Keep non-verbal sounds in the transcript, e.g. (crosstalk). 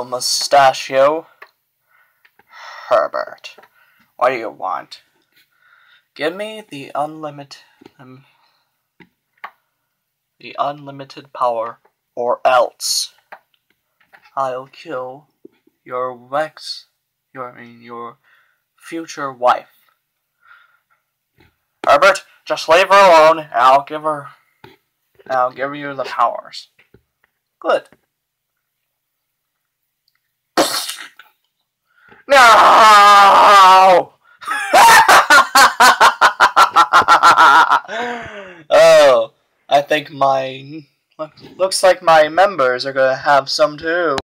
Hello, Mustachio. Herbert, what do you want? Give me the unlimited, um, the unlimited power, or else I'll kill your ex, your I mean your future wife. Herbert, just leave her alone. I'll give her. I'll give you the powers. Good. No! (laughs) oh, I think my looks like my members are gonna have some too.